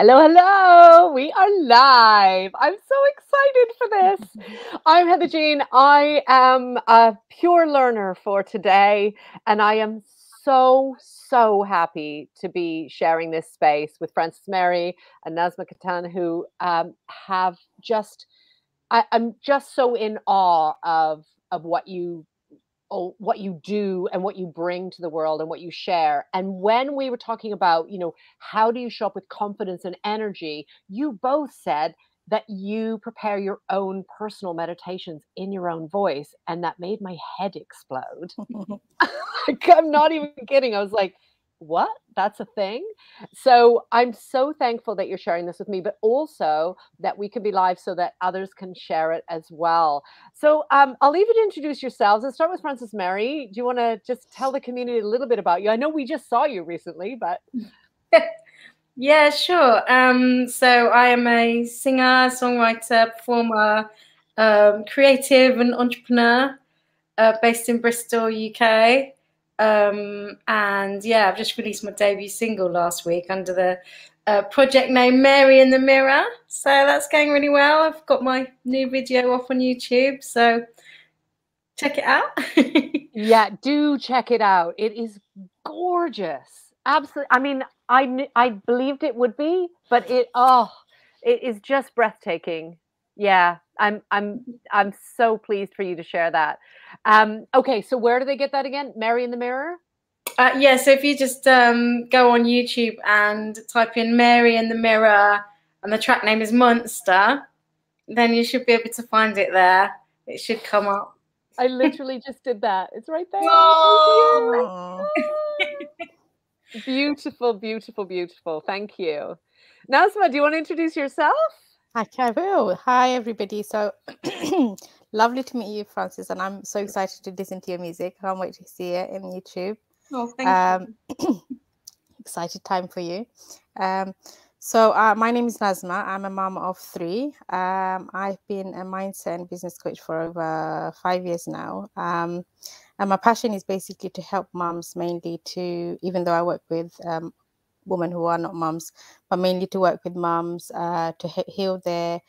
Hello, hello. We are live. I'm so excited for this. I'm Heather Jean. I am a pure learner for today, and I am so, so happy to be sharing this space with Frances Mary and Nazma Khatun, who um, have just, I, I'm just so in awe of of what you oh, what you do and what you bring to the world and what you share. And when we were talking about, you know, how do you show up with confidence and energy, you both said that you prepare your own personal meditations in your own voice. And that made my head explode. I'm not even kidding. I was like, what? That's a thing. So I'm so thankful that you're sharing this with me, but also that we can be live so that others can share it as well. So um, I'll leave you to introduce yourselves and start with Frances Mary. Do you want to just tell the community a little bit about you? I know we just saw you recently, but. yeah, sure. Um, so I am a singer, songwriter, performer, um, creative, and entrepreneur uh, based in Bristol, UK. Um, and yeah, I've just released my debut single last week under the uh, project name Mary in the Mirror. So that's going really well. I've got my new video off on YouTube. So check it out. yeah, do check it out. It is gorgeous. Absolutely. I mean, I I believed it would be, but it oh, it is just breathtaking. Yeah, I'm I'm I'm so pleased for you to share that. Um, okay, so where do they get that again? Mary in the Mirror? Uh, yeah, so if you just um, go on YouTube and type in Mary in the Mirror and the track name is Monster, then you should be able to find it there. It should come up. I literally just did that. It's right there. Oh. beautiful, beautiful, beautiful. Thank you. Nazma, do you want to introduce yourself? I will. Hi, everybody. So lovely to meet you, Frances, and I'm so excited to listen to your music. I can't wait to see it in YouTube. Oh, thank um, you. excited time for you. Um, so uh, my name is Nazma. I'm a mom of three. Um, I've been a mindset and business coach for over five years now. Um, and my passion is basically to help moms mainly to, even though I work with um, women who are not moms, but mainly to work with moms uh, to heal their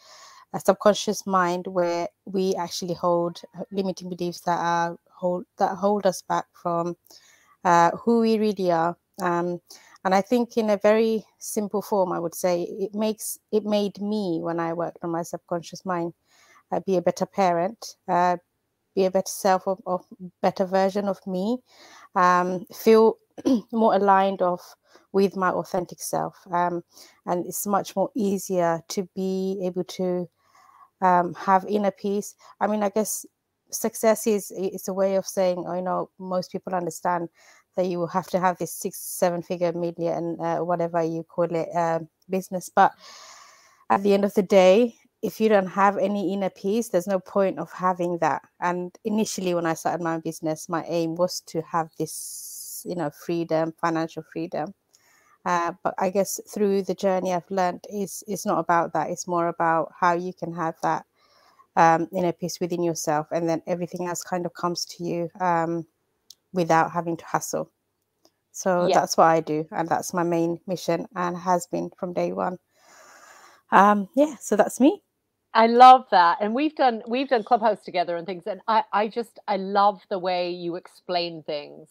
uh, subconscious mind, where we actually hold uh, limiting beliefs that are hold that hold us back from uh, who we really are. Um, and I think, in a very simple form, I would say it makes it made me when I worked on my subconscious mind uh, be a better parent, uh, be a better self of, of better version of me, um, feel more aligned of with my authentic self. Um, and it's much more easier to be able to um, have inner peace. I mean, I guess success is it's a way of saying, oh, you know, most people understand that you will have to have this six, seven figure million, uh, whatever you call it, uh, business. But at the end of the day, if you don't have any inner peace, there's no point of having that. And initially, when I started my business, my aim was to have this, you know, freedom, financial freedom. Uh, but I guess through the journey I've learned is it's not about that. It's more about how you can have that um, inner peace within yourself, and then everything else kind of comes to you um, without having to hustle. So yeah. that's what I do, and that's my main mission, and has been from day one. Um, yeah, so that's me. I love that. And we've done we've done Clubhouse together and things. And I, I just I love the way you explain things.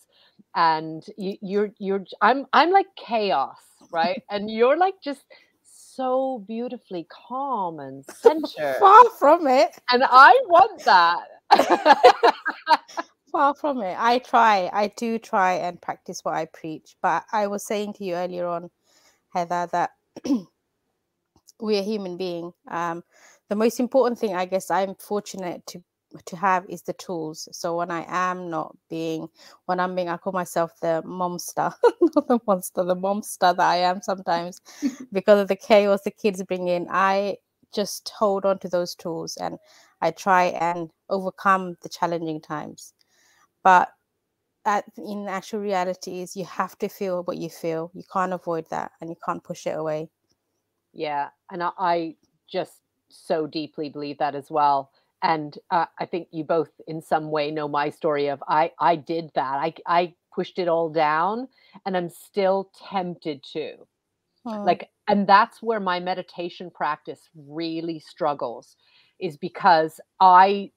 And you, you're you're I'm I'm like chaos, right? and you're like just so beautifully calm and centered. Far from it. And I want that. Far from it. I try. I do try and practice what I preach. But I was saying to you earlier on, Heather, that we're a human being. Um, the most important thing i guess i'm fortunate to to have is the tools. So when i am not being when i'm being i call myself the monster not the monster the monster that i am sometimes because of the chaos the kids bring in i just hold on to those tools and i try and overcome the challenging times. But at, in actual reality is you have to feel what you feel. You can't avoid that and you can't push it away. Yeah and i, I just so deeply believe that as well and uh, i think you both in some way know my story of i i did that i i pushed it all down and i'm still tempted to oh. like and that's where my meditation practice really struggles is because i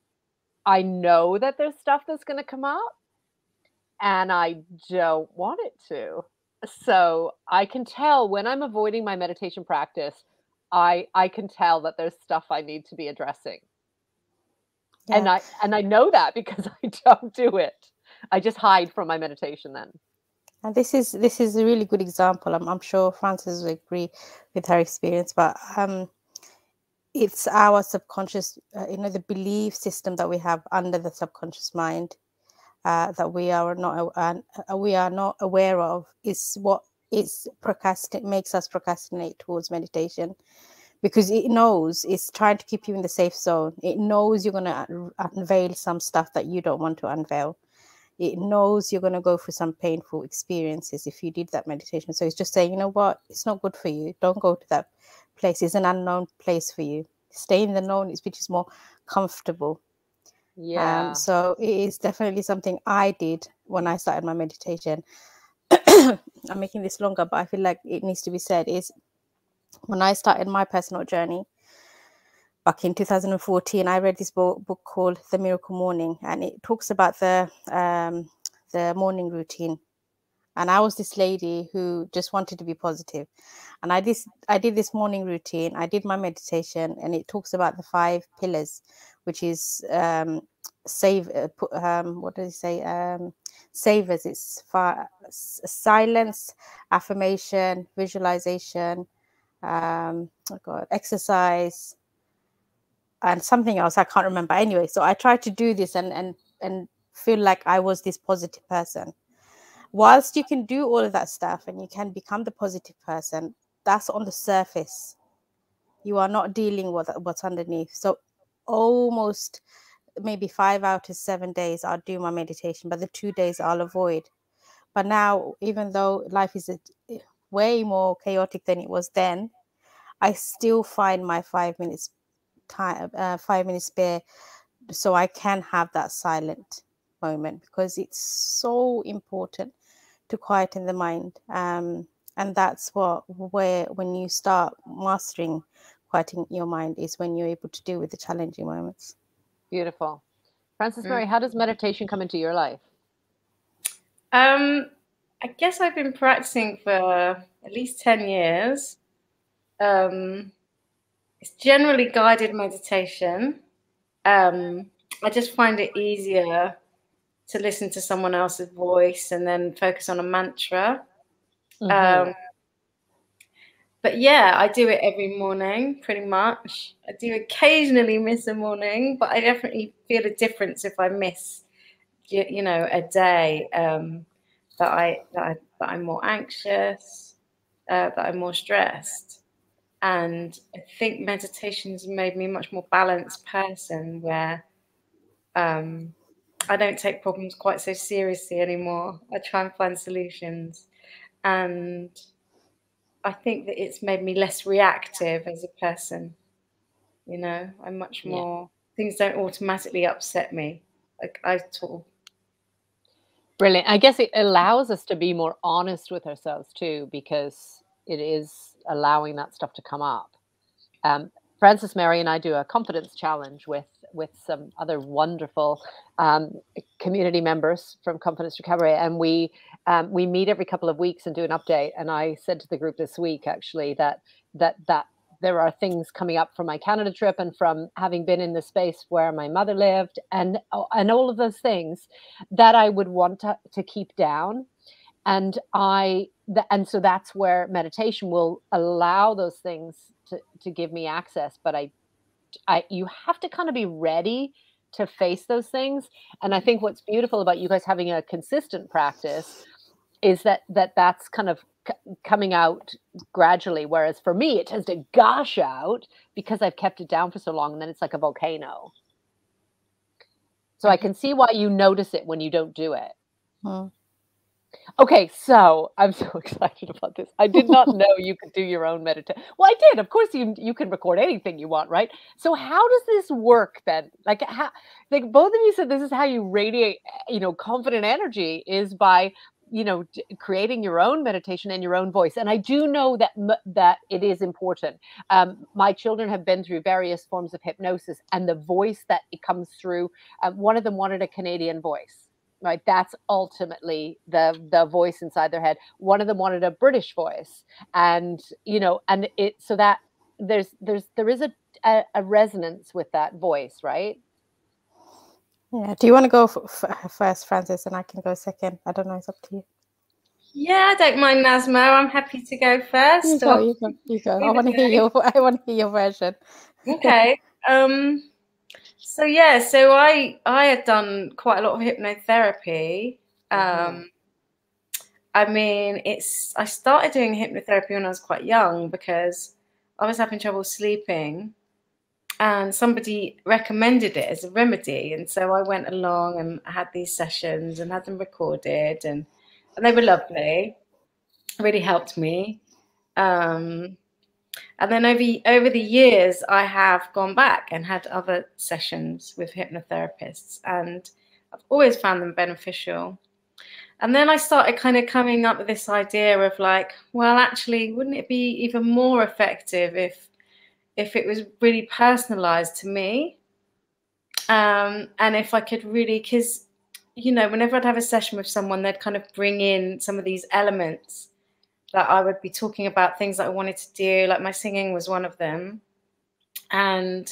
i know that there's stuff that's going to come up and i don't want it to so i can tell when i'm avoiding my meditation practice i i can tell that there's stuff i need to be addressing yeah. and i and i know that because i don't do it i just hide from my meditation then and this is this is a really good example. I'm, I'm sure Frances will agree with her experience, but um, it's our subconscious, uh, you know, the belief system that we have under the subconscious mind uh, that we are not uh, we are not aware of is what is procrastinate makes us procrastinate towards meditation because it knows it's trying to keep you in the safe zone. It knows you're going to unveil some stuff that you don't want to unveil it knows you're going to go through some painful experiences if you did that meditation. So it's just saying, you know what, it's not good for you. Don't go to that place. It's an unknown place for you. Stay in the known, which is more comfortable. Um, yeah. Um, so it is definitely something I did when I started my meditation. I'm making this longer, but I feel like it needs to be said. Is when I started my personal journey, back in 2014 i read this book, book called the miracle morning and it talks about the um, the morning routine and i was this lady who just wanted to be positive and i this i did this morning routine i did my meditation and it talks about the five pillars which is um save uh, um what does it say um savers it's far, silence affirmation visualization um oh god exercise and something else i can't remember. Anyway so i tried to do this and and and feel like i was this positive person. Whilst you can do all of that stuff and you can become the positive person that's on the surface. You are not dealing with what's underneath. So almost maybe five out of seven days i'll do my meditation but the two days i'll avoid but now even though life is a, way more chaotic than it was then i still find my five minutes time, uh, five minutes spare, so I can have that silent moment because it's so important to quieten the mind. Um, and that's what where when you start mastering quieting your mind is when you're able to deal with the challenging moments. Beautiful. Frances Mary, mm. how does meditation come into your life? Um, I guess I've been practicing for at least 10 years. Um, it's generally guided meditation. Um, I just find it easier to listen to someone else's voice and then focus on a mantra. Mm-hmm. Um, but yeah, I do it every morning pretty much. I do occasionally miss a morning, but I definitely feel a difference if I miss, you, know, a day um, that I that I that I'm more anxious, uh, that I'm more stressed and I think meditation's made me a much more balanced person where um, I don't take problems quite so seriously anymore. I try and find solutions. And I think that it's made me less reactive as a person. You know, I'm much more, yeah. things don't automatically upset me. Like I talk. Brilliant. I guess it allows us to be more honest with ourselves too, because it is allowing that stuff to come up. Um, Frances Mary and I do a confidence challenge with with some other wonderful um, community members from Confidence Recovery, and we um, we meet every couple of weeks and do an update. And I said to the group this week actually that that that there are things coming up from my Canada trip and from having been in the space where my mother lived, and and all of those things that I would want to, to keep down and i the, and so that's where meditation will allow those things to, to give me access but i i you have to kind of be ready to face those things and i think what's beautiful about you guys having a consistent practice is that that that's kind of c- coming out gradually whereas for me it tends to gush out because i've kept it down for so long and then it's like a volcano. So i can see why you notice it when you don't do it. Hmm. Okay, so I'm so excited about this. I did not know you could do your own meditation. Well, I did. Of course, you you can record anything you want, right? So how does this work then? Like, how, like both of you said, this is how you radiate, you know, confident energy is by you know creating your own meditation and your own voice and i do know that that it is important um, my children have been through various forms of hypnosis and the voice that it comes through uh, one of them wanted a canadian voice right that's ultimately the the voice inside their head one of them wanted a british voice and you know and it so that there's there's there is a a, a resonance with that voice right yeah. Do you want to go f- first, frances and I can go second? I don't know. It's up to you. Yeah, I don't mind Nazma. I'm happy to go first. You go. You go. You go. I want to hear your. I want to hear your version. okay. Um. So yeah. So I I had done quite a lot of hypnotherapy. Mm-hmm. Um. I mean, it's I started doing hypnotherapy when I was quite young because I was having trouble sleeping and somebody recommended it as a remedy and so i went along and had these sessions and had them recorded and, and they were lovely really helped me um, and then over over the years i have gone back and had other sessions with hypnotherapists and i've always found them beneficial. And then i started kind of coming up with this idea of like well actually wouldn't it be even more effective if if it was really personalized to me? Um, and if I could really, because, you know, whenever I'd have a session with someone, they'd kind of bring in some of these elements that I would be talking about things that I wanted to do, like my singing was one of them. And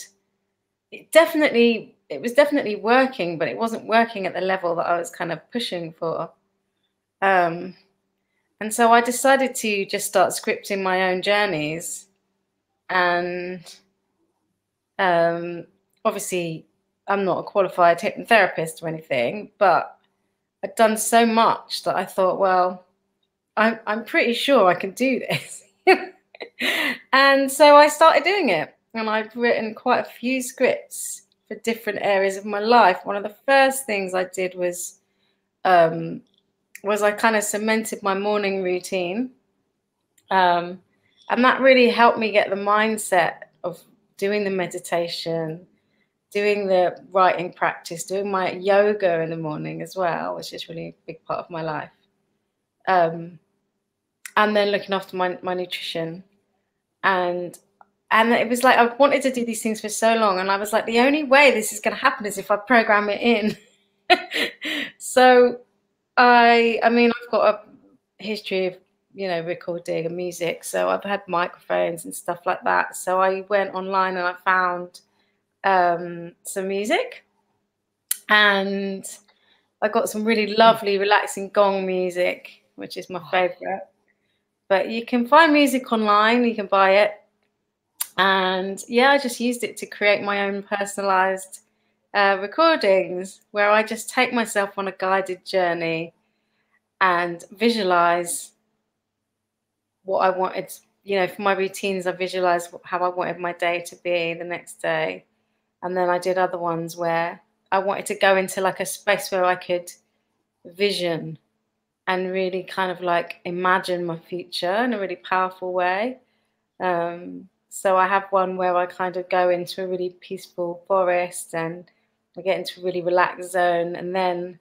it definitely, it was definitely working, but it wasn't working at the level that I was kind of pushing for. Um, and so I decided to just start scripting my own journeys and um, obviously I'm not a qualified hypnotherapist or anything, but I'd done so much that I thought, well, I'm I'm pretty sure I can do this. and so I started doing it, and I've written quite a few scripts for different areas of my life. One of the first things I did was um, was I kind of cemented my morning routine. Um, and that really helped me get the mindset of doing the meditation, doing the writing practice, doing my yoga in the morning as well, which is really a big part of my life. Um, and then looking after my, my nutrition. And and it was like I wanted to do these things for so long, and I was like, the only way this is going to happen is if I program it in. so I I mean I've got a history of you know, recording and music. So I've had microphones and stuff like that. So I went online and I found um, some music and I got some really lovely, relaxing gong music, which is my favorite. But you can find music online, you can buy it. And yeah, I just used it to create my own personalized uh, recordings where I just take myself on a guided journey and visualize what I wanted, you know, for my routines, I visualized how I wanted my day to be the next day. And then I did other ones where I wanted to go into like a space where I could vision and really kind of like imagine my future in a really powerful way. Um, so I have one where I kind of go into a really peaceful forest and I get into a really relaxed zone and then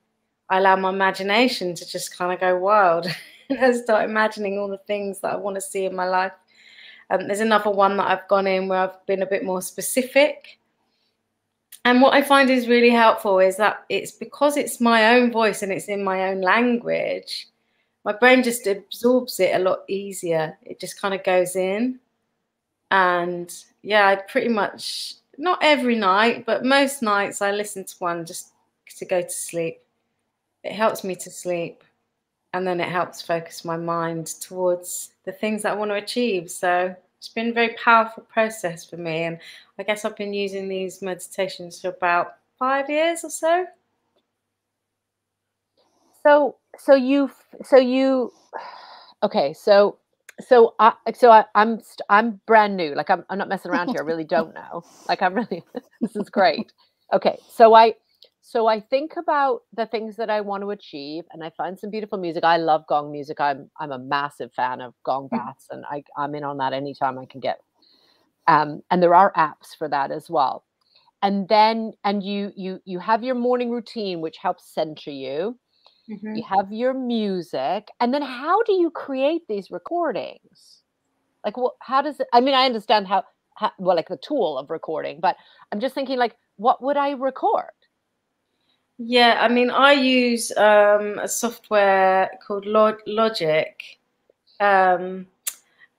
I allow my imagination to just kind of go wild. and start imagining all the things that I want to see in my life. Um, there's another one that I've gone in where I've been a bit more specific. And what I find is really helpful is that it's because it's my own voice and it's in my own language, my brain just absorbs it a lot easier. It just kind of goes in. And yeah, I pretty much, not every night, but most nights I listen to one just to go to sleep. It helps me to sleep and then it helps focus my mind towards the things that I want to achieve. So it's been a very powerful process for me. And I guess I've been using these meditations for about five years or so. So, so you, so you, okay, so, so I, so I, I'm, I'm brand new. Like I'm, I'm not messing around here. I really don't know. Like I'm really, this is great. Okay, so I, so I think about the things that I want to achieve and I find some beautiful music. I love gong music. I'm I'm a massive fan of gong mm. baths and I, I'm in on that anytime I can get. Um, and there are apps for that as well. And then and you you you have your morning routine which helps center you. mm-hmm. you have your music, and then how do you create these recordings? Like, what? How does it? I mean, I understand how, how well, like the tool of recording, but I'm just thinking, like, what would I record? Yeah, I mean, I use um, a software called Logic. Um,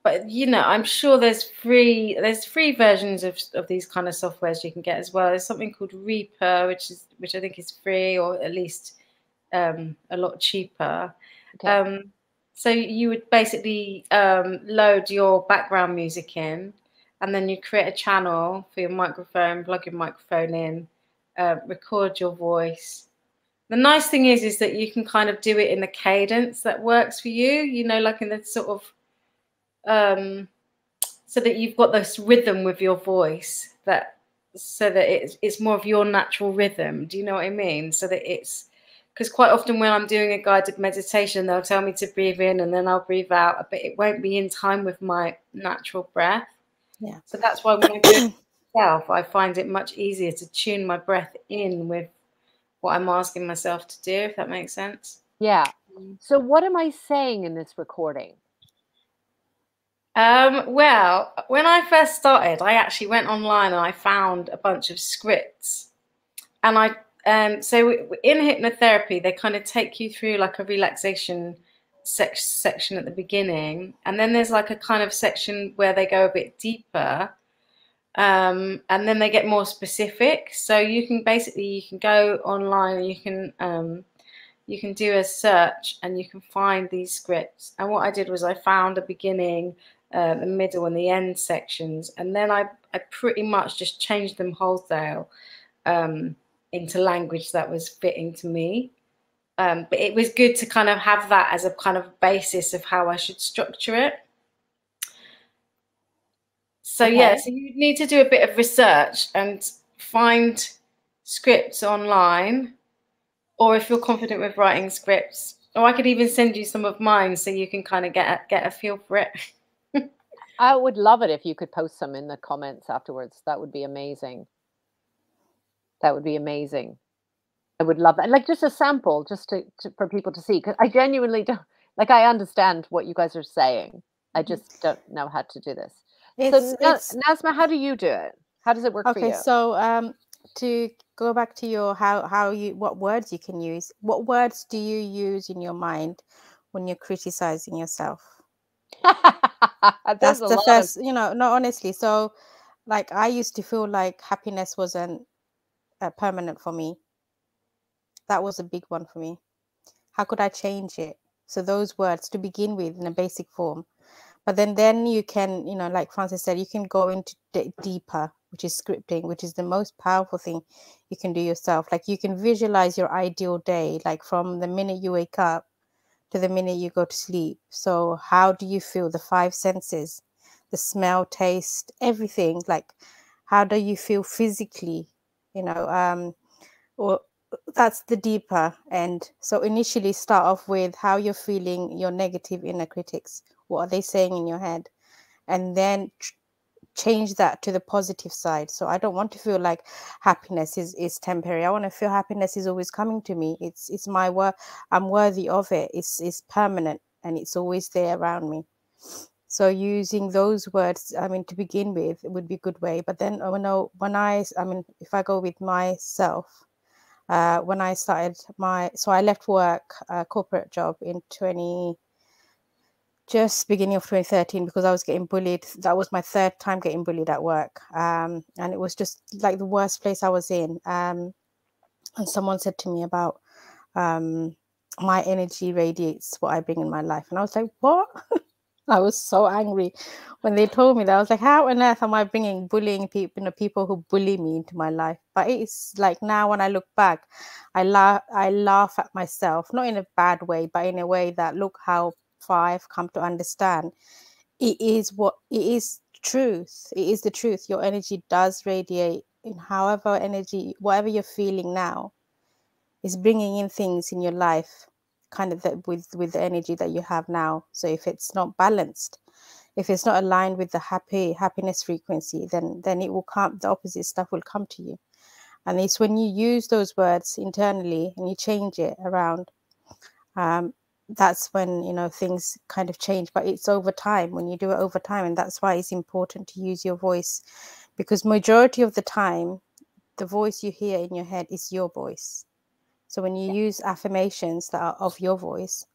but you know, I'm sure there's free there's free versions of, of these kind of softwares you can get as well. There's something called Reaper, which is which I think is free or at least um, a lot cheaper. Okay. Um, so you would basically um, load your background music in, and then you create a channel for your microphone, plug your microphone in, uh, record your voice. The nice thing is, is that you can kind of do it in the cadence that works for you. You know, like in the sort of um, so that you've got this rhythm with your voice that so that it's, it's more of your natural rhythm do you know what i mean so that it's because quite often when i'm doing a guided meditation they'll tell me to breathe in and then i'll breathe out but it won't be in time with my natural breath yeah so that's why when i do myself i find it much easier to tune my breath in with what i'm asking myself to do if that makes sense yeah mm. so what am i saying in this recording um, well, when I first started, I actually went online and I found a bunch of scripts. And I, um, so in hypnotherapy, they kind of take you through like a relaxation section at the beginning. And then there's like a kind of section where they go a bit deeper. Um, and then they get more specific. So you can basically, you can go online you can, um, you can do a search and you can find these scripts. And what I did was I found the beginning, uh, the middle and the end sections, and then I, I pretty much just changed them wholesale um, into language that was fitting to me. Um, but it was good to kind of have that as a kind of basis of how I should structure it. So okay. yeah, so you need to do a bit of research and find scripts online, or if you're confident with writing scripts, or I could even send you some of mine so you can kind of get a, get a feel for it. I would love it if you could post some in the comments afterwards. That would be amazing. That would be amazing. I would love that. Like just a sample, just to, to for people to see. Because I genuinely don't like. I understand what you guys are saying. I mm-hmm. just don't know how to do this. It's, so, it's, Nazma, how do you do it? How does it work okay, for you? so um, to go back to your how how you what words you can use. What words do you use in your mind when you're criticizing yourself? that's the first of... you know no honestly so like i used to feel like happiness wasn't uh, permanent for me that was a big one for me how could i change it so those words to begin with in a basic form but then then you can you know like frances said you can go into d- deeper which is scripting which is the most powerful thing you can do yourself like you can visualize your ideal day like from the minute you wake up to the minute you go to sleep. So, how do you feel the five senses, the smell, taste, everything? Like, how do you feel physically? You know, um, or that's the deeper end. So, initially, start off with how you're feeling your negative inner critics. What are they saying in your head? And then change that to the positive side. So i don't want to feel like happiness is is temporary. I want to feel happiness is always coming to me. It's it's my work i'm worthy of it. It's it's permanent and it's always there around me. So using those words i mean to begin with would be a good way. But then when I, when i i mean if i go with myself uh, when i started my so i left work a corporate job in 20 just beginning of 2013 because I was getting bullied. That was my third time getting bullied at work. Um, and it was just like the worst place I was in. Um, and someone said to me about um, my energy radiates what I bring in my life. And I was like, what? I was so angry when they told me that. I was like, how on earth am I bringing bullying people, you know, people who bully me into my life? But it's like now when I look back, I laugh, I laugh at myself, not in a bad way, but in a way that look how five come to understand it is what it is truth it is the truth. Your energy does radiate in however energy whatever you're feeling now is bringing in things in your life kind of that with with the energy that you have now. So if it's not balanced if it's not aligned with the happy happiness frequency then then it will come the opposite stuff will come to you. And it's when you use those words internally and you change it around um, that's when you know things kind of change but it's over time when you do it over time and that's why it's important to use your voice because majority of the time the voice you hear in your head is your voice. So when you use affirmations that are of your voice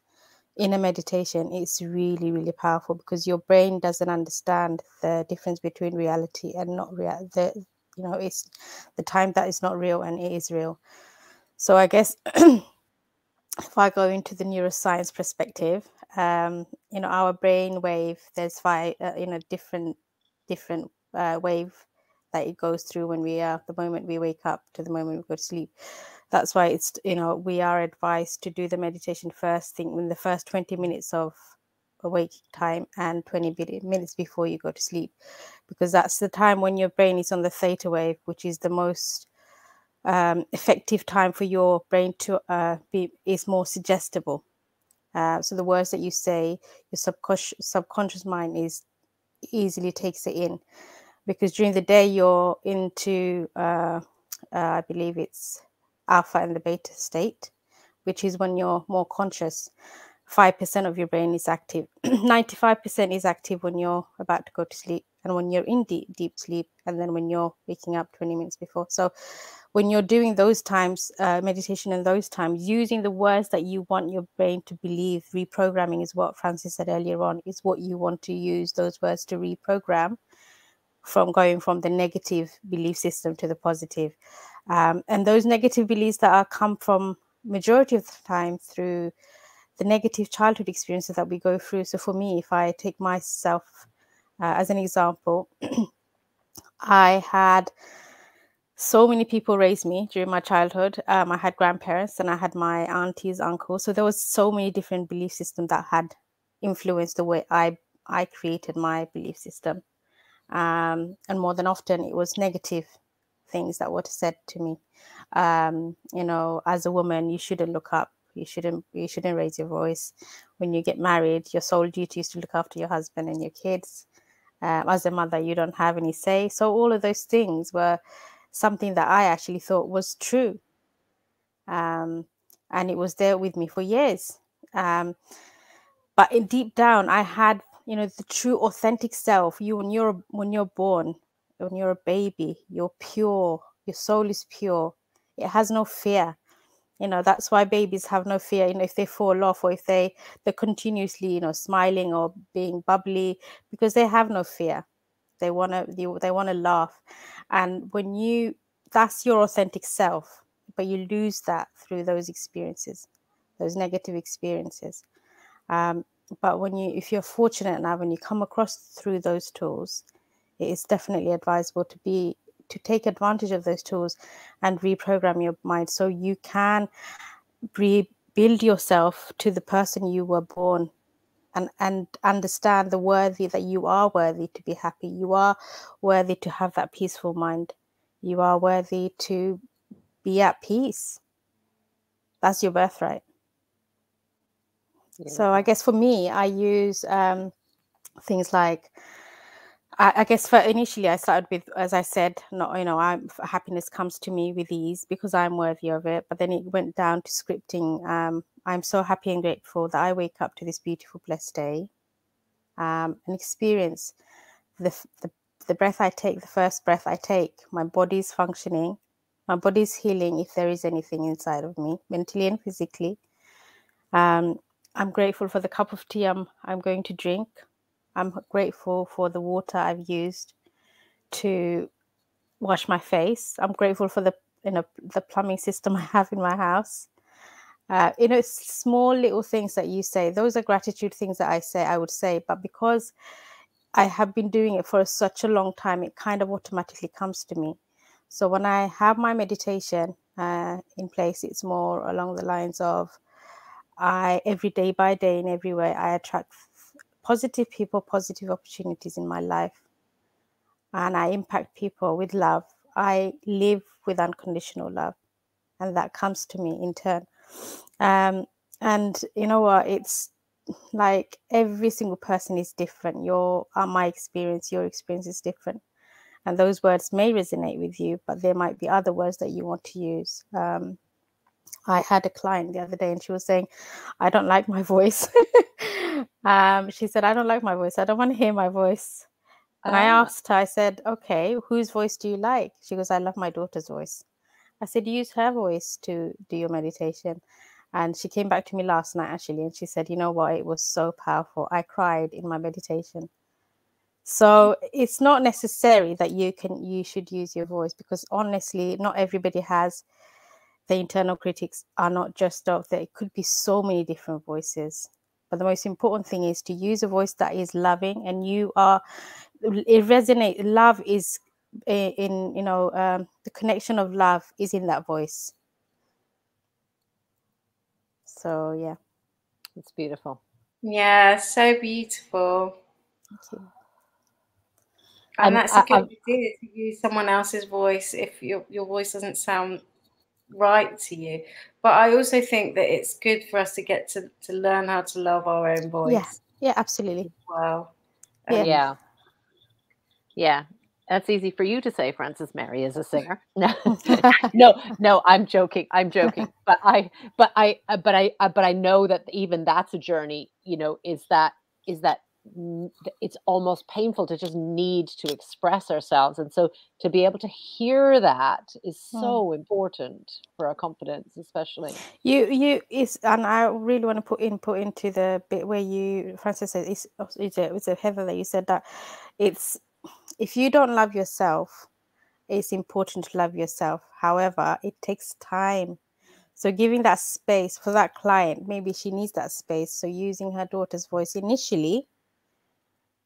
in a meditation it's really really powerful because your brain doesn't understand the difference between reality and not real the you know it's the time that is not real and it is real. So i guess if I go into the neuroscience perspective, um, you know, our brain wave, there's five, uh, you know, different different uh, wave that it goes through when we are the moment we wake up to the moment we go to sleep. That's why it's you know we are advised to do the meditation first thing in the first twenty minutes of awake time and 20 minutes before you go to sleep because that's the time when your brain is on the theta wave which is the most um, effective time for your brain to uh, be is more suggestible. Uh, so the words that you say, your subconscious subconscious mind is easily takes it in, because during the day you're into, uh, uh I believe it's alpha and the beta state, which is when you're more conscious. 5% of your brain is active. 95% is active when you're about to go to sleep and when you're in deep, deep sleep, and then when you're waking up 20 minutes before. So when you're doing those times, uh, meditation in those times, using the words that you want your brain to believe, reprogramming is what Frances said earlier on, is what you want to use those words to reprogram from going from the negative belief system to the positive. Um, and those negative beliefs that are come from majority of the time through the negative childhood experiences that we go through. So for me, if I take myself uh, as an example, I had so many people raised me during my childhood. Um, I had grandparents and I had my aunties, uncles. So there was so many different belief systems that had influenced the way I I created my belief system. Um, and more than often, it was negative things that were said to me. Um, you know, as a woman, you shouldn't look up. You shouldn't. You shouldn't raise your voice. When you get married, your sole duty is to look after your husband and your kids. Um, as a mother, you don't have any say. So all of those things were something that I actually thought was true. Um, and it was there with me for years. Um, but in deep down, I had, you know, the true authentic self. You when you're when you're born, when you're a baby, you're pure. Your soul is pure. It has no fear. You know that's why babies have no fear. You know if they fall off or if they they're continuously, you know, smiling or being bubbly because they have no fear. They wanna they, they wanna laugh and when you, that's your authentic self, but you lose that through those experiences, those negative experiences. Um, but when you, if you're fortunate enough and you come across through those tools, it is definitely advisable to be to take advantage of those tools and reprogram your mind so you can rebuild yourself to the person you were born and and understand the worthy that you are worthy to be happy you are worthy to have that peaceful mind you are worthy to be at peace that's your birthright yeah. so i guess for me i use um, things like I, I, guess for initially I started with, as I said, not you know, I'm happiness comes to me with ease because I'm worthy of it. But then it went down to scripting. Um, I'm so happy and grateful that I wake up to this beautiful, blessed day, um, and experience the, the the breath I take, the first breath I take. My body's functioning, my body's healing. If there is anything inside of me, mentally and physically, um, I'm grateful for the cup of tea I'm I'm going to drink. I'm grateful for the water I've used to wash my face. I'm grateful for the you know the plumbing system I have in my house. Uh, you know, small little things that you say. Those are gratitude things that I say. I would say, but because I have been doing it for such a long time, it kind of automatically comes to me. So when I have my meditation uh, in place, it's more along the lines of I every day by day in every way I attract positive people, positive opportunities in my life. And I impact people with love. I live with unconditional love. And that comes to me in turn. Um, and you know what? It's like every single person is different. Your uh, my experience, your experience is different. And those words may resonate with you, but there might be other words that you want to use. Um, I had a client the other day and she was saying, I don't like my voice. um, she said, I don't like my voice. I don't want to hear my voice. And I Ah. asked her, I said, okay, whose voice do you like? She goes, I love my daughter's voice. I said, use her voice to do your meditation. And she came back to me last night actually, and she said, you know what? It was so powerful. I cried in my meditation. So mm. it's not necessary that you can you should use your voice because honestly, not everybody has the internal critics are not just of there could be so many different voices. But the most important thing is to use a voice that is loving and you are it resonate love is in you know um, the connection of love is in that voice so yeah It's beautiful. Yeah, so beautiful. thank you. And Um, that's I- a good I- idea to use someone else's voice if your your voice doesn't sound right to you. But I also think that it's good for us to get to, to learn how to love our own voice yeah yeah absolutely wow well. Yeah. Um, Yeah. Yeah. That's easy for you to say, Frances Mary is a singer. No, no, no. I'm joking. I'm joking. But I, but I, uh, but I, uh, but I know that even that's a journey. You know, is that is that it's almost painful to just need to express ourselves, and so to be able to hear that is Mm. so important for our confidence, especially. you you is and i really want to put input into the bit where you frances said it's, it's, a, it's a heather that you said that it's if you don't love yourself it's important to love yourself. However it takes time. So giving that space for that client maybe she needs that space. So using her daughter's voice initially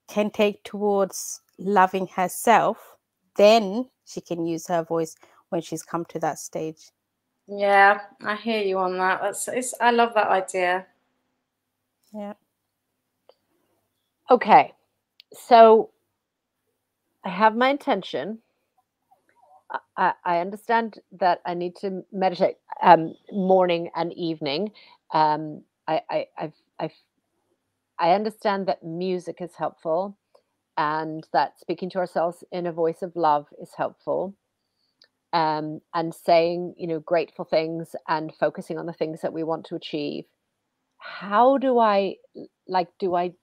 can take towards loving herself. Then she can use her voice when she's come to that stage. Yeah, I hear you on that. That's it's, I love that idea. yeah. Okay, so I have my intention. I- I, understand that I need to meditate um, morning and evening. Um, I, I, I've, I've, I understand that music is helpful, and that speaking to ourselves in a voice of love is helpful. Um, and saying, you know, grateful things and focusing on the things that we want to achieve. How do I, like, do I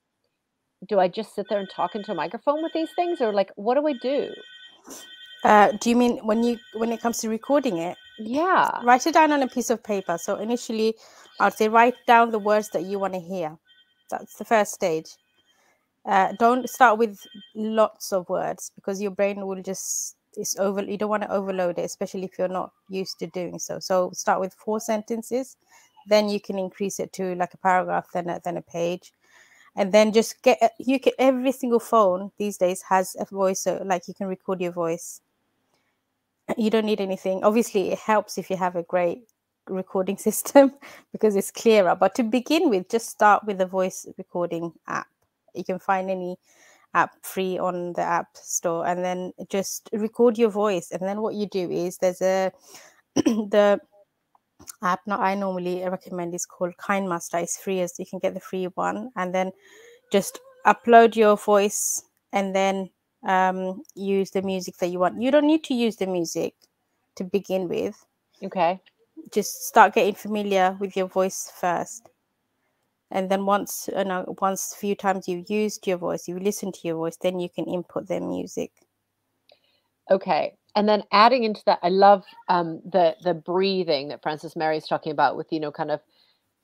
do I just sit there and talk into a microphone with these things, or like, what do I do? uh, do you mean when you when it comes to recording it Yeah. write it down on a piece of paper. So initially, I'd say write down the words that you want to hear. That's the first stage. Uh, don't start with lots of words because your brain will just it's over. You don't want to overload it, especially if you're not used to doing so. So start with four sentences, then you can increase it to like a paragraph, then a, then a page, and then just get uh, you can every single phone these days has a voice, so like you can record your voice you don't need anything. Obviously, it helps if you have a great recording system because it's clearer. But to begin with, just start with a voice recording app. You can find any app free on the app store and then just record your voice. And then what you do is there's a the app not I normally recommend is called KineMaster. It's free as you can get the free one and then just upload your voice and then um, use the music that you want. You don't need to use the music to begin with. Okay. Just start getting familiar with your voice first. And then once you know, once a few times you've used your voice, you listen to your voice, then you can input their music. Okay. And then adding into that, I love um, the the breathing that Frances Mary is talking about with you know kind of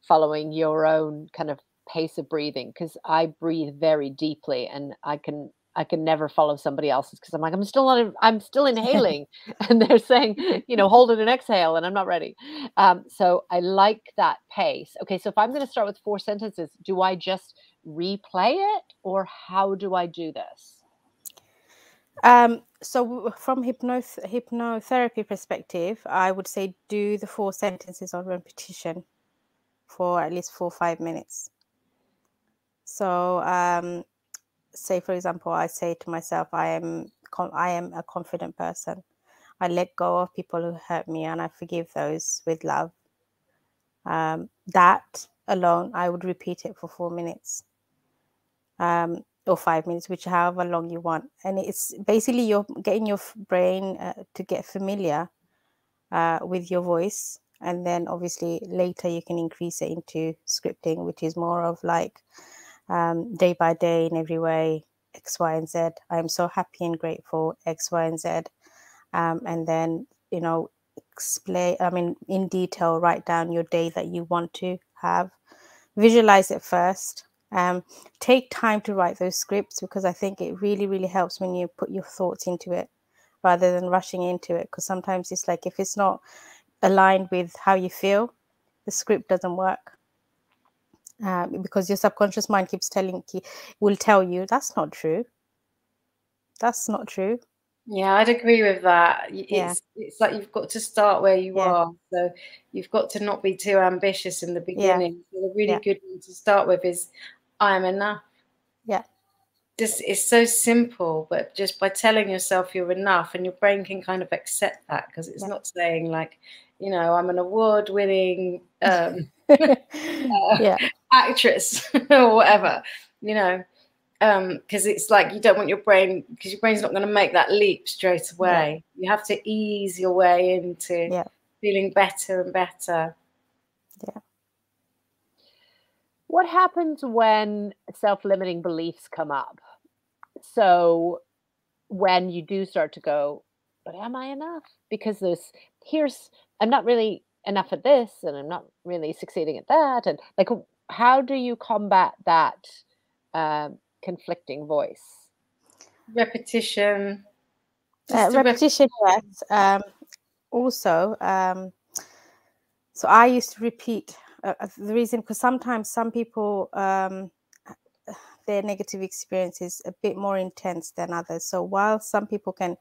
following your own kind of pace of breathing because I breathe very deeply and I can I can never follow somebody else's because I'm like I'm still not I'm still inhaling and they're saying you know hold it and exhale and I'm not ready. Um, so I like that pace. Okay, so if I'm going to start with four sentences, do I just replay it or how do I do this? Um, so from hypnoth- hypnotherapy perspective, I would say do the four sentences on repetition for at least four five minutes. So, um, say for example, I say to myself, I am I am a confident person. I let go of people who hurt me, and I forgive those with love. Um, that alone, I would repeat it for four minutes. Um, or five minutes, which however long you want. And it's basically you're getting your brain uh, to get familiar uh, with your voice. And then obviously later you can increase it into scripting which is more of like um, day by day in every way x y and z. I am so happy and grateful x y and z. Um, and then you know explain i mean in detail write down your day that you want to have. Visualize it first um, take time to write those scripts because i think it really really helps when you put your thoughts into it rather than rushing into it because sometimes it's like if it's not aligned with how you feel the script doesn't work. Uh, because your subconscious mind keeps telling you will tell you that's not true. That's not true. Yeah i'd agree with that. It's Yeah. it's like you've got to start where you Yeah. are. So you've got to not be too ambitious in the beginning. So the really Yeah. good one to start with is i am enough Yeah. just it's so simple but just by telling yourself you're enough and your brain can kind of accept that because it's Yeah. not saying like you know i'm an award winning um yeah actress or whatever, you know, because it's like you don't want your brain because your brain's not going to make that leap straight away. You have to ease your way into Yeah. feeling better and better. What happens when self limiting beliefs come up? So, when you do start to go, but am I enough? Because there's, here's, I'm not really enough at this and I'm not really succeeding at that. And like, how do you combat that um, conflicting voice? Repetition. Uh, Just a rep- repetition, yes. Um, also, um, so I used to repeat uh, uh, the reason because sometimes some people um, their negative experience is a bit more intense than others. So while some people can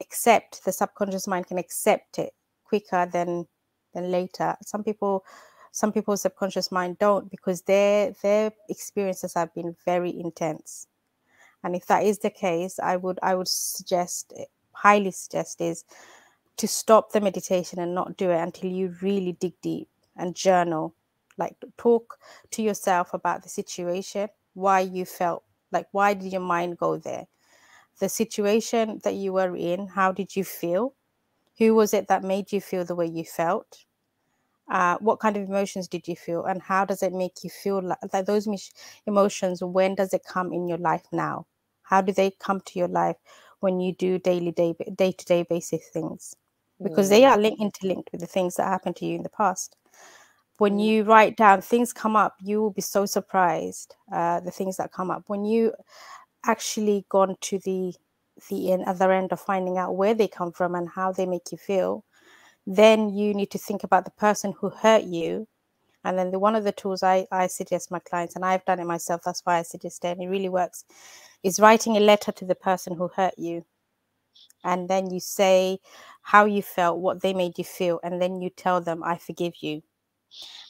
accept the subconscious mind can accept it quicker than than later, some people some people's subconscious mind don't because their their experiences have been very intense and if that is the case i would i would suggest highly suggest is to stop the meditation and not do it until you really dig deep and journal like talk to yourself about the situation why you felt like why did your mind go there? The situation that you were in how did you feel? Who was it that made you feel the way you felt? Uh, what kind of emotions did you feel and how does it make you feel like, like those emotions when does it come in your life now? How do they come to your life when you do daily day day to day basis things? Because they are link- interlinked with the things that happened to you in the past when you write down things come up you will be so surprised uh, the things that come up. When you actually gone to the the other end of finding out where they come from and how they make you feel then you need to think about the person who hurt you. And then the one of the tools I, I suggest my clients and i've done it myself that's why i suggest it and it really works is writing a letter to the person who hurt you. And then you say how you felt what they made you feel and then you tell them i forgive you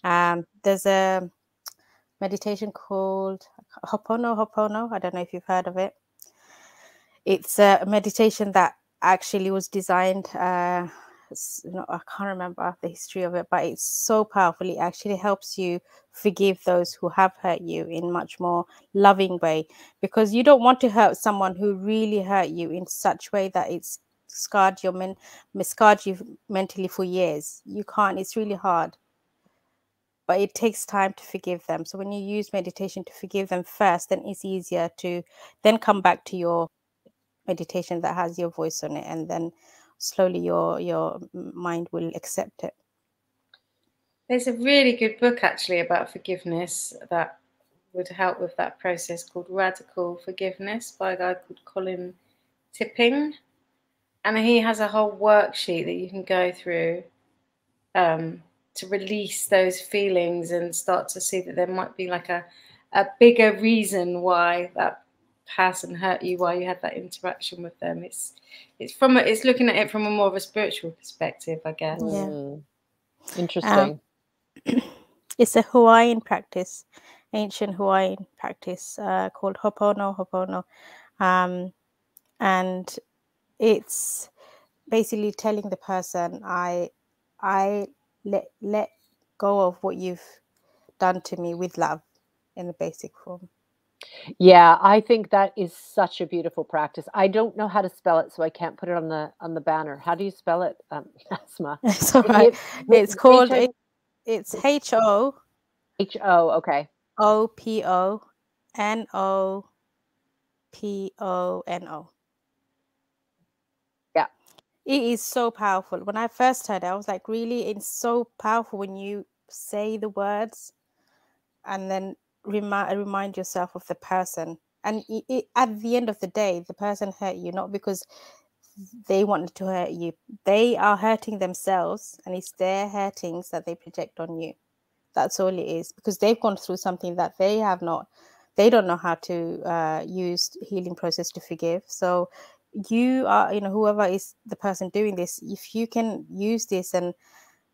um, there's a meditation called ho'oponopono. I don't know if you've heard of it. It's a meditation that actually was designed uh, i can't remember the history of it but it's so powerful. It actually helps you forgive those who have hurt you in much more loving way because you don't want to hurt someone who really hurt you in such way that it's scarred your men scarred you mentally for years. You can't it's really hard but it takes time to forgive them so when you use meditation to forgive them first then it's easier to then come back to your meditation that has your voice on it and then slowly your your mind will accept it There's a really good book actually about forgiveness that would help with that process called Radical Forgiveness by a guy called Colin Tipping. And he has a whole worksheet that you can go through um, to release those feelings and start to see that there might be like a, a bigger reason why that person hurt you, why you had that interaction with them. It's it's from a, it's looking at it from a more of a spiritual perspective, I guess. Yeah. Mm. Interesting. it's a hawaiian practice ancient hawaiian practice uh, called ho'oponopono um, and it's basically telling the person i i let let go of what you've done to me with love in the basic form Yeah, I think that is such a beautiful practice. I don't know how to spell it, so I can't put it on the on the banner. How do you spell it, um, Asma? It's all right. It's called it, it's H O H O. Okay. O P O N O P O N O. It is so powerful. When I first heard it, I was like, really? It's so powerful when you say the words and then remind remind yourself of the person. And it, it, at the end of the day, the person hurt you not because they wanted to hurt you. They are hurting themselves, and it's their hurtings that they project on you. That's all it is because they've gone through something that they have not. They don't know how to uh, use healing process to forgive. So you are, you know, whoever is the person doing this, if you can use this and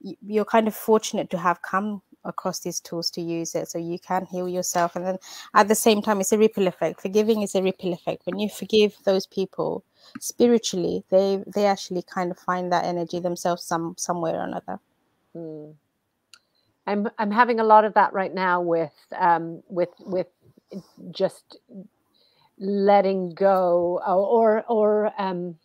you're kind of fortunate to have come across these tools to use it so you can heal yourself. And then at the same time it's a ripple effect. Forgiving is a ripple effect. When you forgive those people spiritually they they actually kind of find that energy themselves some somewhere or another. Mm. i'm i'm having a lot of that right now with um with with just letting go or or um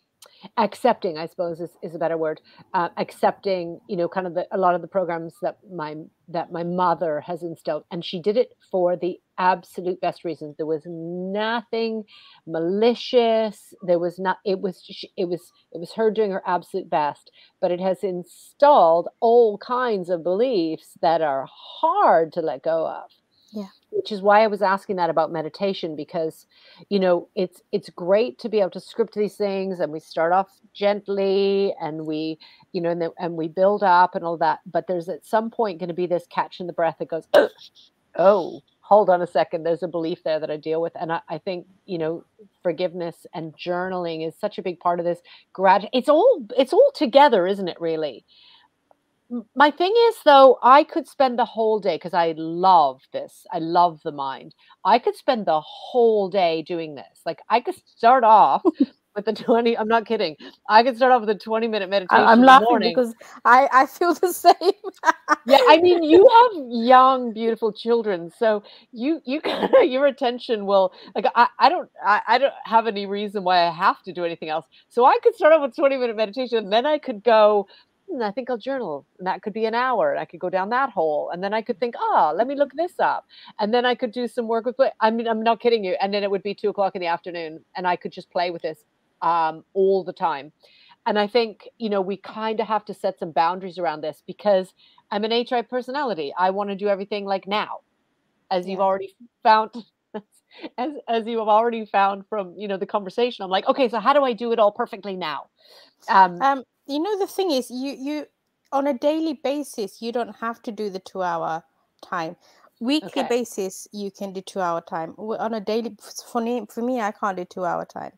accepting i suppose is, is a better word uh, accepting you know kind of the, a lot of the programs that my that my mother has instilled. And she did it for the absolute best reasons. There was nothing malicious. There was not it was it was it was her doing her absolute best. But it has installed all kinds of beliefs that are hard to let go of. Yeah which is why i was asking that about meditation because you know it's it's great to be able to script these things and we start off gently and we you know and, then, and we build up and all that but there's at some point going to be this catch in the breath that goes oh hold on a second there's a belief there that i deal with. And I, I, think you know forgiveness and journaling is such a big part of this. Grad it's all it's all together isn't it really my thing is though i could spend the whole day because i love this i love the mind i could spend the whole day doing this like i could start off with the 20 i'm not kidding i could start off with a 20 minute meditation i'm laughing because i i feel the same. Yeah i mean you have young beautiful children so you you your attention will like i, I don't I, I don't have any reason why i have to do anything else so i could start off with 20 minute meditation and then i could go hmm, I think I'll journal. And that could be an hour. And I could go down that hole. And then I could think, oh, let me look this up. And then I could do some work with, I mean, I'm not kidding you. And then it would be two o'clock in the afternoon and I could just play with this um, all the time. And I think, you know, we kind of have to set some boundaries around this because I'm an HI personality. I want to do everything like now, as yeah. you've already found. As, as you have already found from you know the conversation i'm like okay so how do i do it all perfectly now um, um you know the thing is you you on a daily basis you don't have to do the two hour time. Weekly okay. basis you can do two hour time. On a daily for me for me i can't do two hour time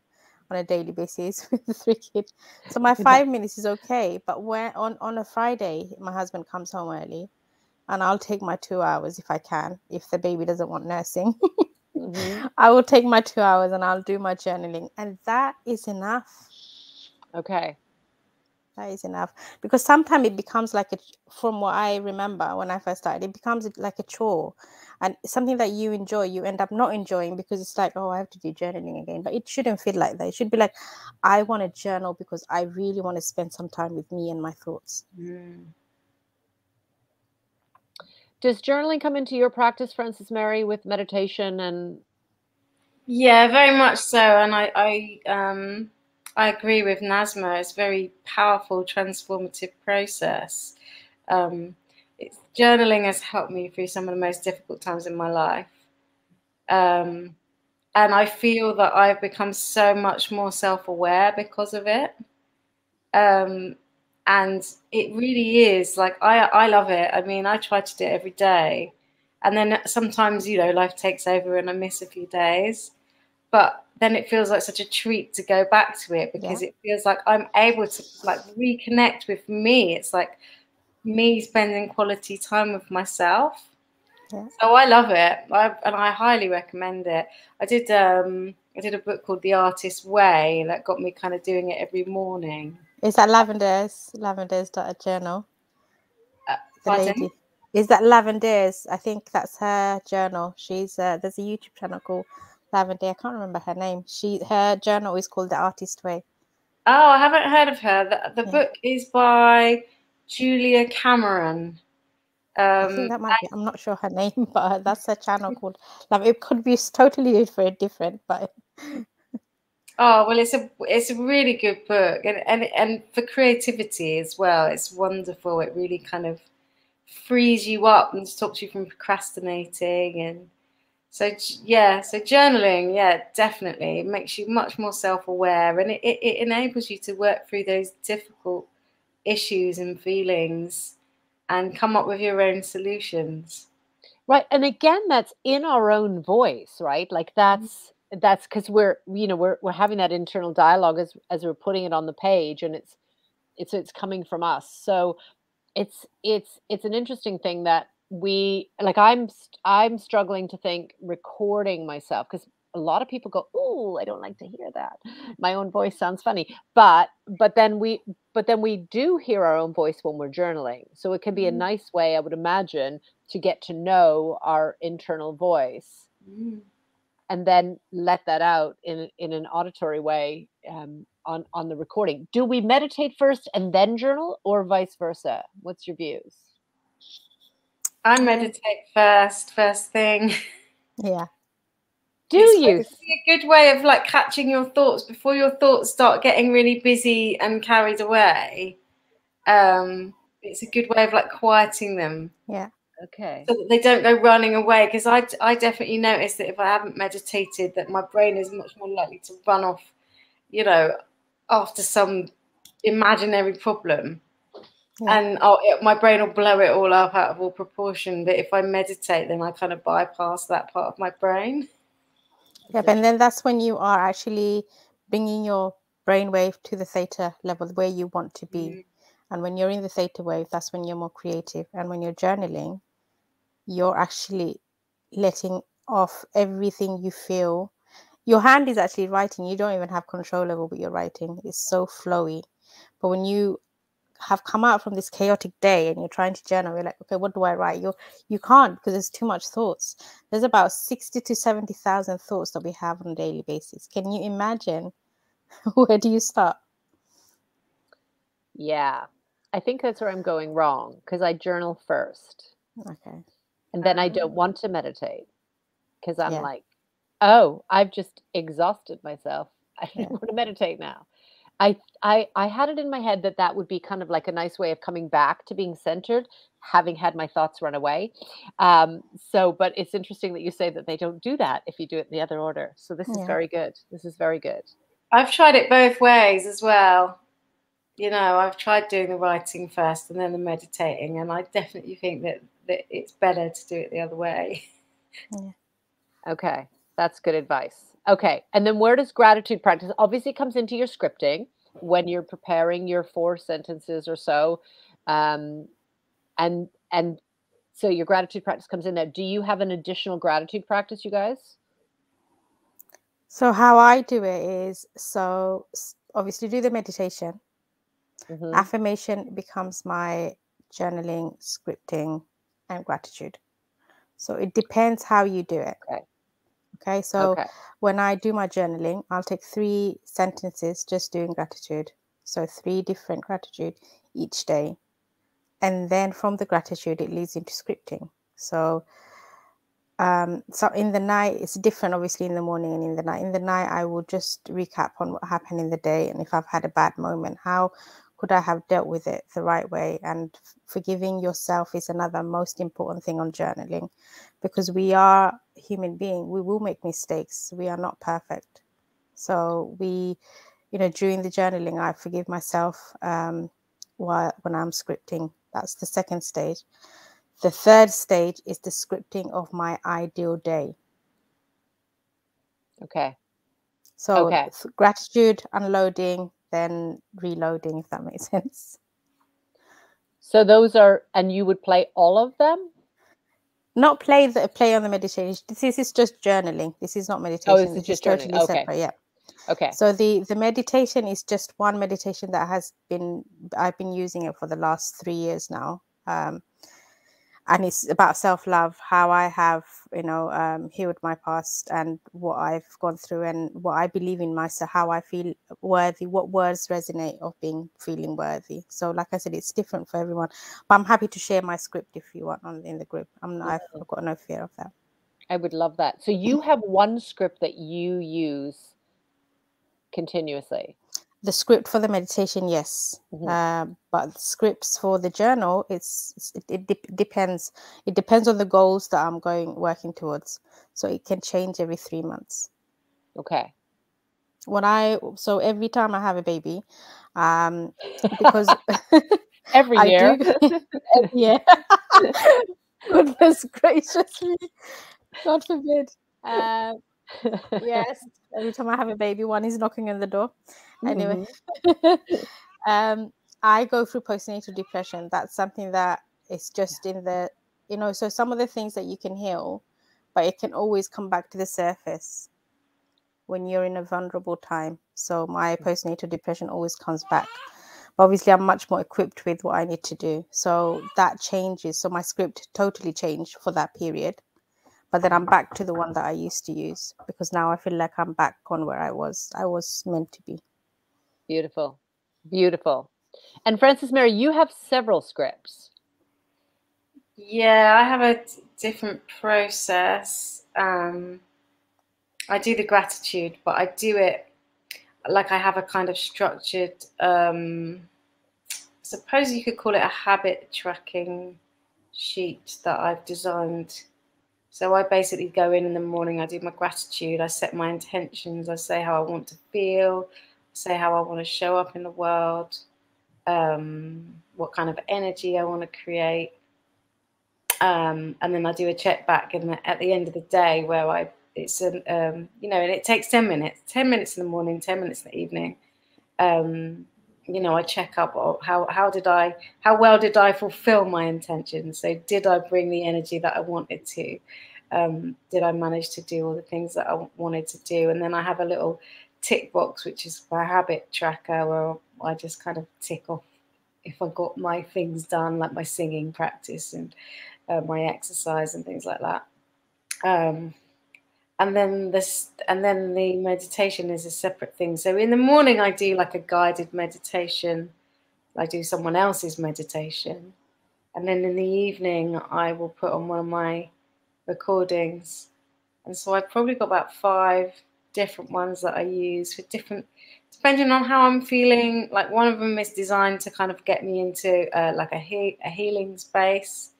on a daily basis with the three kids. So my five minutes is okay but when on on a friday my husband comes home early and i'll take my two hours if i can if the baby doesn't want nursing. Mm-hmm. i will take my two hours and i'll do my journaling and that is enough. Okay that is enough. Because sometimes it becomes like a from what i remember when i first started it becomes like a chore. And something that you enjoy you end up not enjoying because it's like oh i have to do journaling again. But it shouldn't feel like that. It should be like i want to journal because i really want to spend some time with me and my thoughts. Mm. does journaling come into your practice frances mary with meditation and yeah very much so. And i i um I agree with Nazma. It's a very powerful, transformative process. Um, journaling has helped me through some of the most difficult times in my life. Um, and I feel that I've become so much more self aware because of it. Um, and it really is like I, I love it. I mean, I try to do it every day. And then sometimes, you know, life takes over and I miss a few days. But then it feels like such a treat to go back to it because yeah. it feels like I'm able to like reconnect with me. It's like me spending quality time with myself. Yeah. So I love it, I, and I highly recommend it. I did um, I did a book called The Artist's Way that got me kind of doing it every morning. Is that Lavendaire's Lavendaire's journal? Uh, the lady. Is that Lavendaire's? I think that's her journal. She's uh, there's a YouTube channel called Lavendaire. I can't remember her name. She her journal is called The Artist Way. Oh, I haven't heard of her. The, the Yeah. book is by Julia Cameron. I Um, think that might be. I'm not sure her name, but that's her channel called. Lav- It could be totally different, but Oh well, it's a it's a really good book, and and and for creativity as well. It's wonderful. It really kind of frees you up and stops you from procrastinating, and so yeah. So journaling, yeah, definitely it makes you much more self-aware, and it, it, it enables you to work through those difficult issues and feelings, and come up with your own solutions. Right. And again, that's in our own voice, right? Like that's mm-hmm. that's because we're you know we're we're having that internal dialogue as as we're putting it on the page and it's it's it's coming from us. So it's it's it's an interesting thing that we like i'm i'm struggling to think recording myself because a lot of people go oh i don't like to hear that my own voice sounds funny but but then we but then we do hear our own voice when we're journaling so it can be a Mhm. nice way i would imagine to get to know our internal voice Mm. and then let that out in in an auditory way um, on on the recording. Do we meditate first and then journal, or vice versa? What's your views? I meditate first, first thing. yeah, Do It's you? it's a good way of like catching your thoughts before your thoughts start getting really busy and carried away. Um, it's a good way of like quieting them yeah, Okay. so that they don't go running away. Because I, I definitely notice that if I haven't meditated, that my brain is much more likely to run off, you know, after some imaginary problem. Yeah. And it, my brain will blow it all up out of all proportion. But if I meditate, then I kind of bypass that part of my brain. yeah. And then that's when you are actually bringing your brainwave to the theta level where you want to be. Mm. And when you're in the theta wave, that's when you're more creative. And when you're journaling, you're actually letting off everything you feel. Your hand is actually writing. You don't even have control over what you're writing. It's so flowy. But when you have come out from this chaotic day and you're trying to journal, you're like, okay, what do I write? You you can't because there's too much thoughts. There's about sixty to seventy thousand thoughts that we have on a daily basis. Can you imagine? Where do you start? Yeah. I think that's where I'm going wrong because I journal first Okay. and then I don't Ah. want to meditate because I'm Yeah. like, oh, I've just exhausted myself. I don't Yeah. want to meditate now. I, I I had it in my head that that would be kind of like a nice way of coming back to being centered, having had my thoughts run away. Um, so, but it's interesting that you say that they don't do that if you do it in the other order. So this is very good. This is very good. I've tried it both ways as well. You know, I've tried doing the writing first and then the meditating, and I definitely think that, that it's better to do it the other way. Okay, that's good advice. Okay, and then where does gratitude practice? Obviously, it comes into your scripting when you're preparing your four sentences or so, um, and and so your gratitude practice comes in there. Do you have an additional gratitude practice, you guys? So how I do it is so obviously do the meditation. Mhm. Affirmation becomes my journaling, scripting, and gratitude. So it depends how you do it. Okay. Okay. So okay, when I do my journaling, I'll take three sentences just doing gratitude. So three different gratitude each day. And then from the gratitude, it leads into scripting. So um so in the night it's different obviously in the morning and in the night in the night i will just recap on what happened in the day and if i've had a bad moment how could i have dealt with it the right way and forgiving yourself is another most important thing on journaling because we are human being we will make mistakes we are not perfect so we you know during the journaling i forgive myself um while when i'm scripting that's the second stage the third stage is the scripting of my ideal day. okay, So Okay. gratitude, unloading, then reloading, if that makes sense. so those are, and you would play all of them. Not play the play on the meditation. This is just journaling. This is not meditation. Oh, is this just is journaling. totally Okay. separate. Yeah. Okay, So the the meditation is just one meditation that has been I've been using it for the last three years now. Um, and it's about self-love how i have you know um, healed my past and what i've gone through and what i believe in myself how i feel worthy what words resonate of being feeling worthy. So like i said it's different for everyone but i'm happy to share my script if you want on in the group. I'm not i've got no fear of that. I would love that. So you have one script that you use continuously the script for the meditation yes. Mm-hmm. uh, but scripts for the journal it's, it's it, it de- depends. It depends on the goals that i'm going working towards. So it can change every three months. Okay. When i so every time i have a baby um because every year. yeah goodness gracious me. God forbid. Uh, yes every time i have a baby one is knocking on the door anyway mm-hmm. um i go through postnatal depression. That's something that is just in the you know so some of the things that you can heal but it can always come back to the surface when you're in a vulnerable time. So my mm. postnatal depression always comes back. But obviously i'm much more equipped with what i need to do. So that changes. So my script totally changed for that period. But then i'm back to the one that i used to use because now i feel like i'm back on where i was i was meant to be Beautiful. Beautiful. And Frances Mary, you have several scripts. Yeah, I have a different process. Um, I do the gratitude, but I do it like I have a kind of structured, um, suppose you could call it a habit tracking sheet that I've designed. So I basically go in in the morning, I do my gratitude, I set my intentions, I say how I want to feel, say how I want to show up in the world, um, what kind of energy I want to create. Um, and then I do a check back at the end of the day where I it's an um, you know and it takes 10 minutes 10 minutes in the morning 10 minutes in the evening. Um, you know I check up how how did I how well did I fulfill my intentions? So did I bring the energy that I wanted to? Um, did I manage to do all the things that I wanted to do? And then I have a little tick box, which is my habit tracker, where I just kind of tick off if I got my things done, like my singing practice and uh, my exercise and things like that. Um, and then this, and then the meditation is a separate thing. So in the morning, I do like a guided meditation. I do someone else's meditation, and then in the evening, I will put on one of my recordings. And so I've probably got about five different ones that I use for different, depending on how I'm feeling. Like one of them is designed to kind of get me into uh, like a, he- a healing space.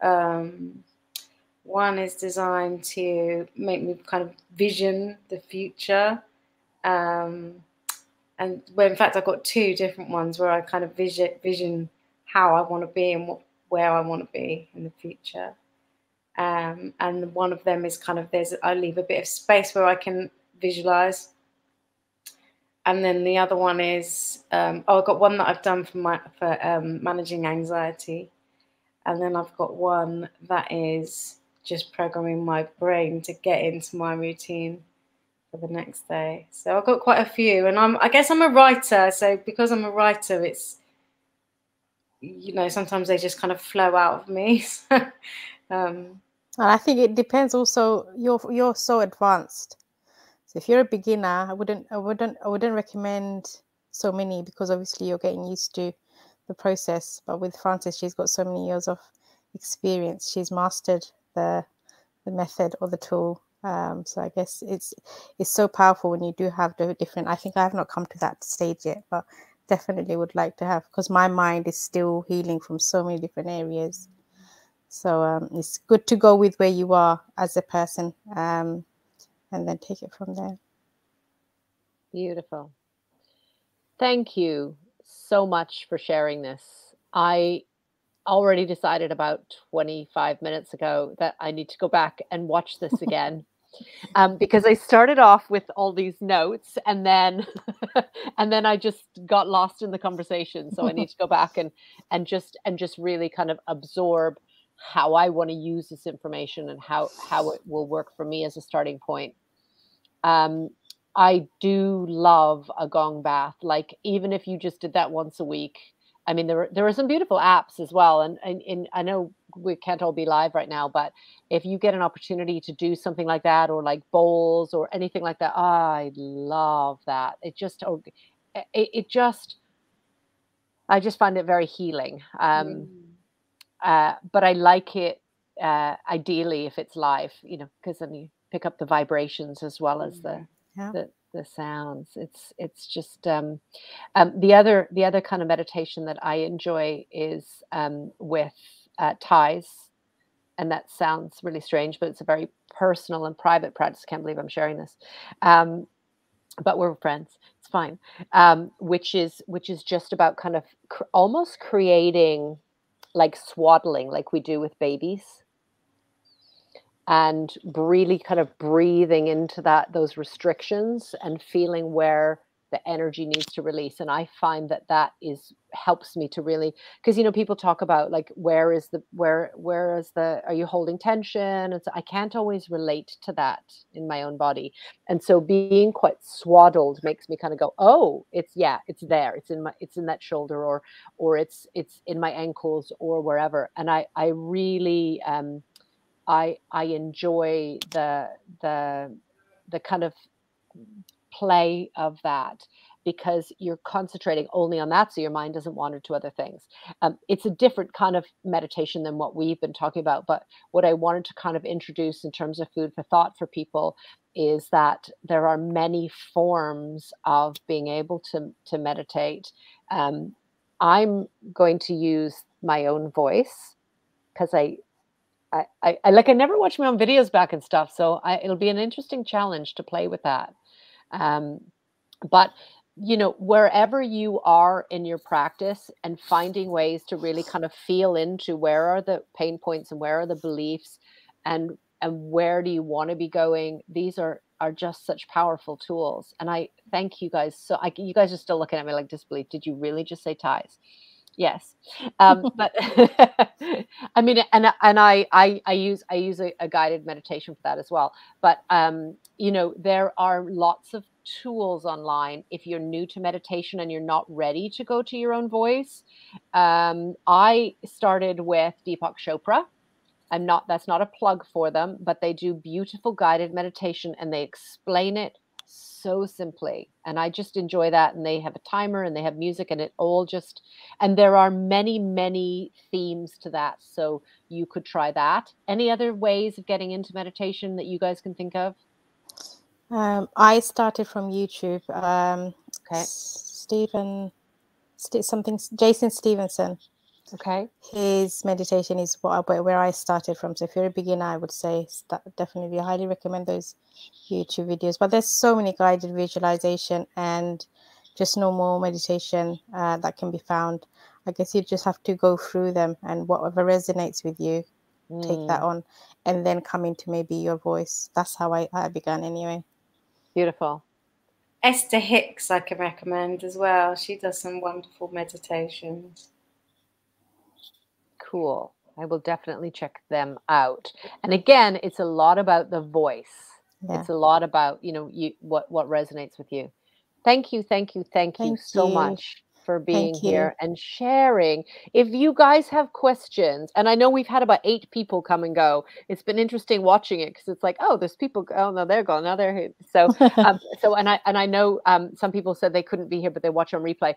Um, one is designed to make me kind of vision the future. Um, and well, in fact, I've got two different ones where I kind of vision, vision how I want to be and what, where I want to be in the future. Um, and one of them is kind of there's I leave a bit of space where I can visualize. And then the other one is um, oh, I've got one that I've done for my for um, managing anxiety, and then I've got one that is just programming my brain to get into my routine for the next day. So I've got quite a few, and I'm I guess I'm a writer, so because I'm a writer, it's you know sometimes they just kind of flow out of me. um, and I think it depends also. You're you're so advanced so if you're a beginner, I wouldn't, I wouldn't, I wouldn't recommend so many because obviously you're getting used to the process. But with Frances, she's got so many years of experience. She's mastered the the method or the tool. Um, so I guess it's it's so powerful when you do have the different. I think I have not come to that stage yet, but definitely would like to have because my mind is still healing from so many different areas. So um, it's good to go with where you are as a person. Um, and then take it from there. Beautiful. Thank you so much for sharing this. I already decided about 25 minutes ago that I need to go back and watch this again. um, because I started off with all these notes and then and then I just got lost in the conversation. So I need to go back and and just and just really kind of absorb how I want to use this information and how how it will work for me as a starting point. Um, I do love a gong bath. Like even if you just did that once a week, I mean, there there are some beautiful apps as well, and, and, and I know we can't all be live right now, but if you get an opportunity to do something like that, or like bowls or anything like that, I love that. It just, oh, it, it just, I just find it very healing. Um, mm. uh, but I like it uh, ideally if it's live, you know, because then you pick up the vibrations as well as the mm, yeah. the, the sounds. It's it's just um, um, the other the other kind of meditation that I enjoy is um, with uh, ties, and that sounds really strange, but it's a very personal and private practice. I can't believe I'm sharing this, um, but we're friends. It's fine. Um, which is which is just about kind of cr- almost creating like swaddling, like we do with babies and really kind of breathing into that those restrictions and feeling where the energy needs to release and i find that that is helps me to really because you know people talk about like where is the where where is the are you holding tension? And so i can't always relate to that in my own body. And so being quite swaddled makes me kind of go oh it's yeah it's there. It's in my it's in that shoulder or or it's it's in my ankles or wherever. And i i really um I I enjoy the the the kind of play of that because you're concentrating only on that so your mind doesn't wander to other things. Um, it's a different kind of meditation than what we've been talking about but what i wanted to kind of introduce in terms of food for thought for people is that there are many forms of being able to to meditate. Um, i'm going to use my own voice because i I, I, like I never watch my own videos back and stuff, so I, it'll be an interesting challenge to play with that. Um, but you know, wherever you are in your practice and finding ways to really kind of feel into where are the pain points and where are the beliefs and and where do you want to be going these are are just such powerful tools. And i thank you guys so I, you guys are still looking at me like disbelief. Did you really just say ties yes. Um, but i mean and and i i, I use i use a, a, guided meditation for that as well. But um you know there are lots of tools online. If you're new to meditation and you're not ready to go to your own voice um i started with deepak chopra. I'm not that's not a plug for them but they do beautiful guided meditation and they explain it so simply and i just enjoy that and they have a timer and they have music and it all just and there are many many themes to that so you could try that. Any other ways of getting into meditation that you guys can think of? Um, i started from youtube um, okay. Stephen St- something jason stephenson Okay. His meditation is what where I started from. So if you're a beginner, I would say definitely I highly recommend those YouTube videos. But there's so many guided visualization and just normal meditation uh, that can be found. I guess you just have to go through them and whatever resonates with you, mm. take that mm. on, and then come into maybe your voice. That's how I, I began anyway. Beautiful. Esther Hicks, I can recommend as well. She does some wonderful meditations cool. I will definitely check them out. And again, it's a lot about the voice. Yeah. It's a lot about, you know, you what what resonates with you. Thank you, thank you, thank, thank you so you. much for being here and sharing. If you guys have questions, and I know we've had about eight people come and go. It's been interesting watching it because it's like, oh, there's people. Oh no, they're gone. Now they're here. So, um, so, and I and I know um, some people said they couldn't be here, but they watch on replay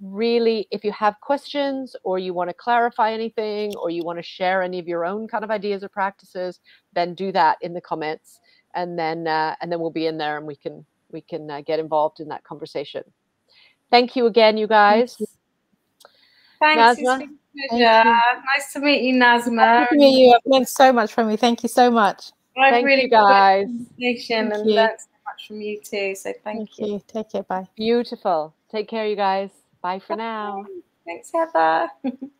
really, if you have questions or you want to clarify anything or you want to share any of your own kind of ideas or practices, then do that in the comments, and then uh, and then we'll be in there and we can we can uh, get involved in that conversation. Thank you again, you guys. Thanks. Nazma. Thank nice to meet you, Nazma. Nice to meet you. I've learned so much from you. Thank you so much. I thank really you guys. Thank and you. learned so much from you too. So thank, thank you. you. Take care. Bye. Beautiful. Take care, you guys. Bye for now. Thanks, Heather.